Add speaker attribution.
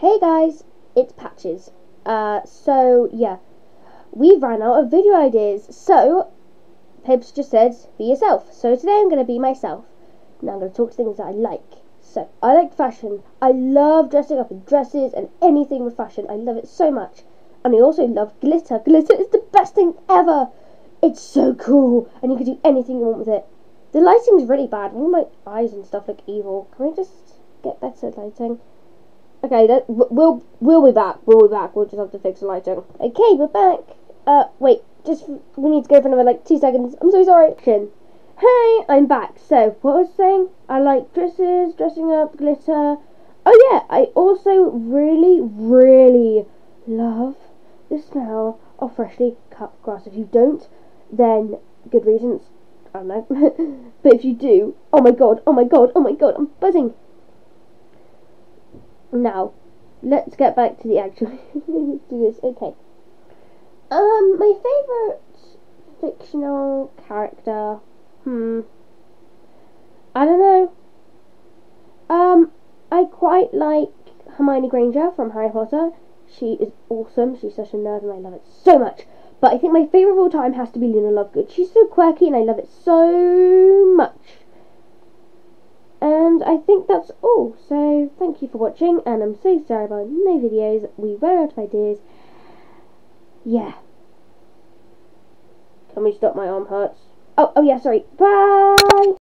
Speaker 1: Hey guys, it's Patches. Uh, so yeah, we ran out of video ideas. So, Pibs just said, be yourself. So today I'm going to be myself. Now I'm going to talk to things that I like. So, I like fashion. I love dressing up in dresses and anything with fashion. I love it so much. And I also love glitter. Glitter is the best thing ever. It's so cool. And you can do anything you want with it. The lighting's really bad. All my eyes and stuff look evil. Can we just get better lighting? Okay, that, we'll we'll be back. We'll be back. We'll just have to fix the lighting. Okay, we're back. Uh, wait, just we need to go for another like two seconds. I'm so sorry. Hey, I'm back. So what I was saying, I like dresses, dressing up, glitter. Oh yeah, I also really, really love the smell of freshly cut grass. If you don't, then good reasons. I don't know. but if you do, oh my god, oh my god, oh my god, I'm buzzing. Now, let's get back to the actual. do this. Okay. Um, my favorite fictional character. Hmm. I don't know. Um, I quite like Hermione Granger from Harry Potter. She is awesome. She's such a nerd, and I love it so much. But I think my favourite of all time has to be Luna Lovegood. She's so quirky, and I love it so I think that's all. So thank you for watching, and I'm so sorry about no videos. We ran out of ideas. Yeah. Can we stop? My arm hurts. Oh, oh yeah, sorry. Bye!